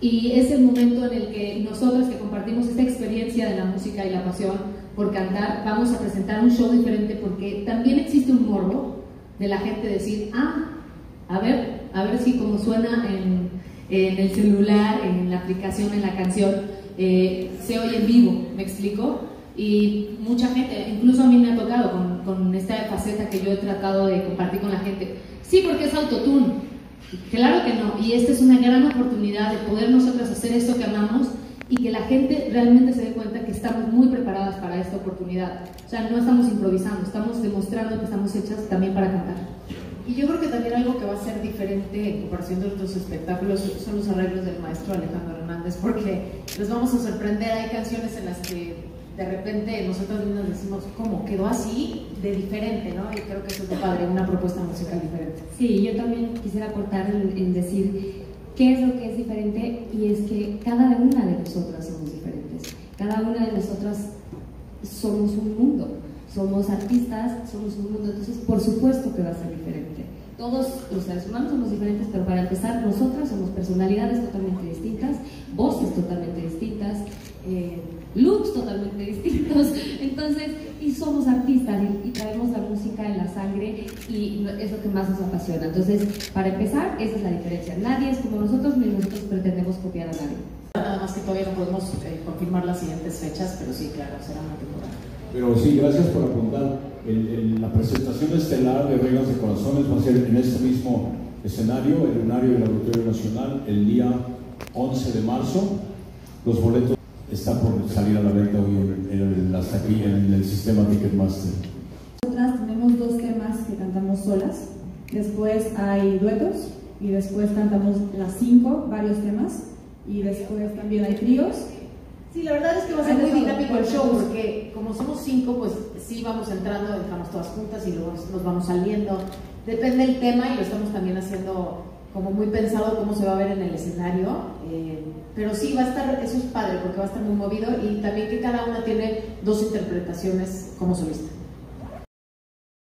Y es el momento en el que nosotros que compartimos esta experiencia de la música y la pasión por cantar, vamos a presentar un show diferente porque también existe un morbo de la gente decir, ah, a ver, a ver si como suena en, el celular, en la aplicación, en la canción, eh, se oye en vivo, ¿me explico? Y mucha gente, incluso a mí me ha tocado con, con esta faceta que yo he tratado de compartir con la gente, sí, porque es autotune, Claro que no, y esta es una gran oportunidad de poder nosotros hacer esto que amamos y que la gente realmente se dé cuenta que estamos muy preparadas para esta oportunidad. O sea, no estamos improvisando, estamos demostrando que estamos hechas también para cantar. Y yo creo que también algo que va a ser diferente en comparación de otros espectáculos son los arreglos del maestro Alejandro Hernández, porque les vamos a sorprender. Hay canciones en las que de repente nosotros mismos decimos, ¿cómo? Quedó así de diferente, ¿no? Y creo que eso es padre, una propuesta musical diferente. Sí, yo también quisiera aportar en, decir qué es lo que es diferente y es que cada una de nosotras somos diferentes. Cada una de nosotras somos un mundo, somos artistas, somos un mundo, entonces por supuesto que va a ser diferente. Todos los seres humanos somos diferentes, pero para empezar, nosotras somos personalidades totalmente distintas, voces totalmente distintas, eh, looks totalmente distintos. Entonces, y somos artistas y, traemos la música en la sangre y es lo que más nos apasiona. Entonces, para empezar, esa es la diferencia. Nadie es como nosotros ni nosotros pretendemos copiar a nadie. Nada más que todavía no podemos eh, confirmar las siguientes fechas, pero sí, claro, será una temporada. Pero sí, gracias por apuntar. la presentación estelar de Reglas de Corazones va a ser en este mismo escenario, el lunario del Auditorio Nacional, el día 11 de marzo. Los boletos está por salir a la venta hoy en, hasta aquí en el sistema Ticketmaster. Nosotras tenemos dos temas que cantamos solas, después hay duetos y después cantamos las cinco, varios temas y después también hay tríos. Sí, la verdad es que va a ser muy dinámico el show porque como somos cinco, pues sí vamos entrando, entramos todas juntas y luego nos vamos saliendo. Depende del tema y lo estamos también haciendo como muy pensado cómo se va a ver en el escenario, eh, pero sí va a estar, eso es padre porque va a estar muy movido y también que cada una tiene dos interpretaciones como solista.